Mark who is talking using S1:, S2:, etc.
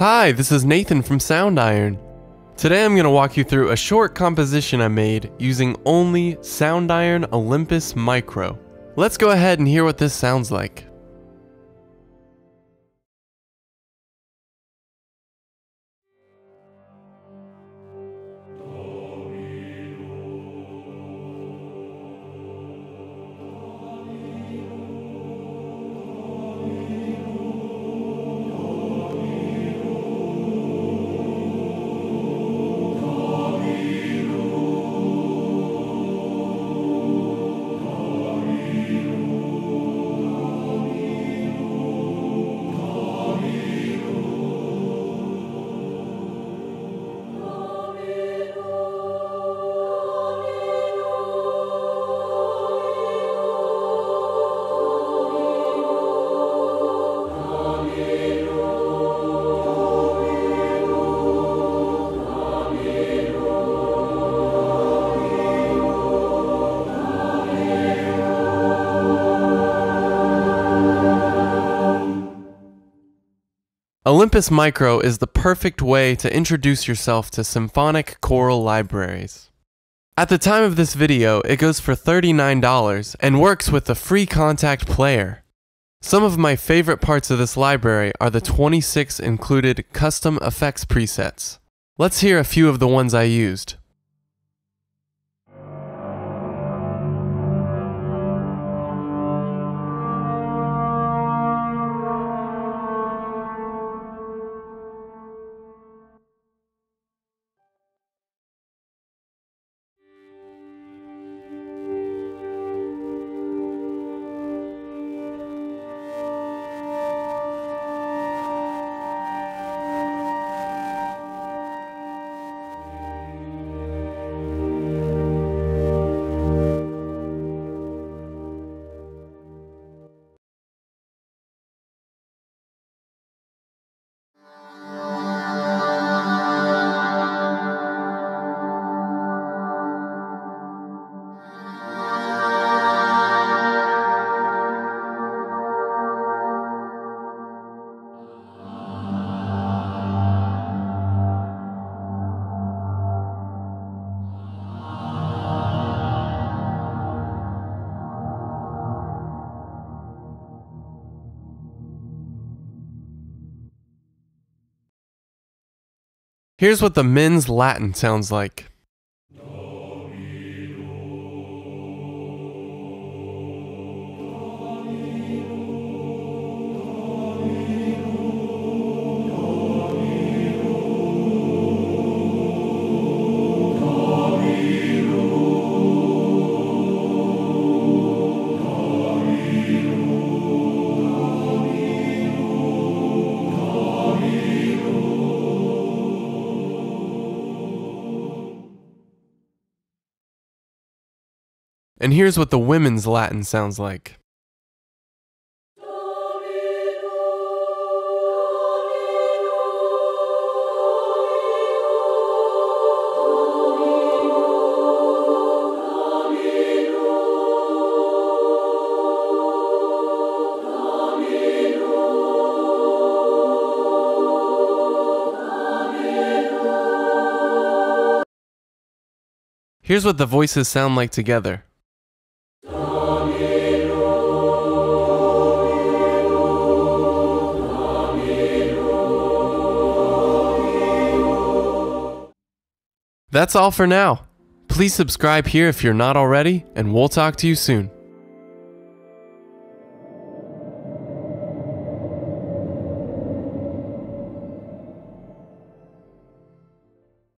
S1: Hi, this is Nathan from Soundiron. Today I'm going to walk you through a short composition I made using only Soundiron Olympus Micro. Let's go ahead and hear what this sounds like. Olympus Micro is the perfect way to introduce yourself to symphonic choral libraries. At the time of this video, it goes for $39 and works with the free Kontakt player. Some of my favorite parts of this library are the 26 included custom effects presets. Let's hear a few of the ones I used. Here's what the men's Latin sounds like. And here's what the women's Latin sounds like. Here's what the voices sound like together. That's all for now. Please subscribe here if you're not already, and we'll talk to you soon.